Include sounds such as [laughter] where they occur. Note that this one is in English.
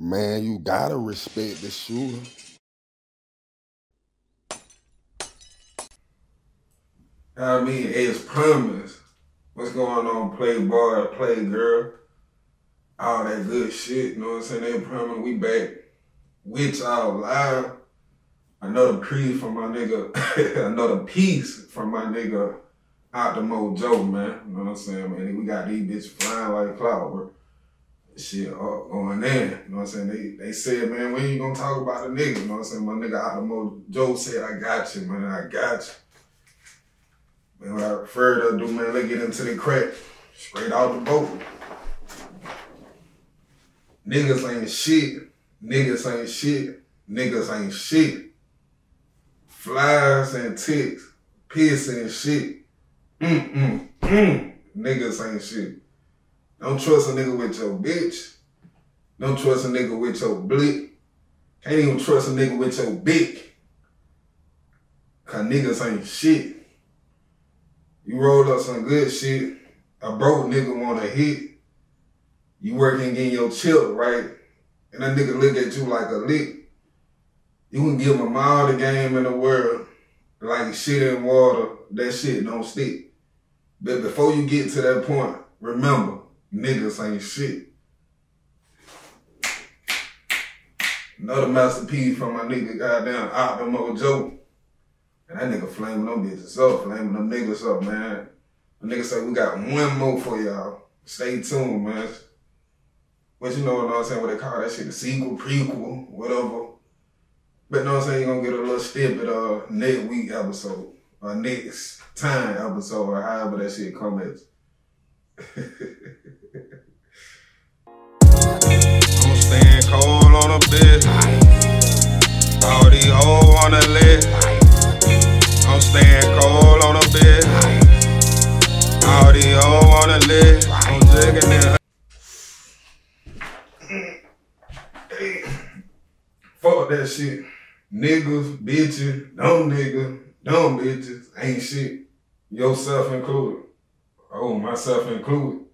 Man, you gotta respect the shooter. I mean, it's promise. What's going on, playboy, play girl, all that good shit. You know what I'm saying? They promise we back with y'all live. Another creed from my nigga, [laughs] another piece from my nigga Octamo Joe, man. You know what I'm saying, man? We got these bitches flying like clockwork. Shit up going in. You know what I'm saying? They they said, man, when you gonna talk about the niggas. You know what I'm saying? My nigga the mojo said, I got you, man. I got you. Man, without further ado, man, let's get into the crack. Straight out the boat. Niggas ain't shit. Niggas ain't shit. Niggas ain't shit. Flies and ticks. Piss and shit. Mm, mm, mm. Niggas ain't shit. Don't trust a nigga with your bitch. Don't trust a nigga with your blick. Can't even trust a nigga with your dick. Cause niggas ain't shit. You rolled up some good shit. A broke nigga wanna hit. You working getting your chill, right? And that nigga look at you like a lick. You can give him all the game in the world. Like shit in water, that shit don't stick. But before you get to that point, remember, niggas ain't shit. Another masterpiece from my nigga goddamn Octamo Joe. And that nigga flaming them bitches up, flaming them niggas up, man. The nigga say we got one more for y'all. Stay tuned, man. But you know what I'm saying, what they call that shit, the sequel, prequel, whatever. But you know what I'm saying, you're gonna get a little snippet of next week episode, or next time episode, or however that shit come at you. I'm staying cold on a bit. All these hoes the list. I'm staying cold on a bit. All these hoes the list. I'm jigging it. Fuck that shit. Niggas, bitches, dumb niggas, dumb bitches, ain't shit. Yourself included. Oh, myself included.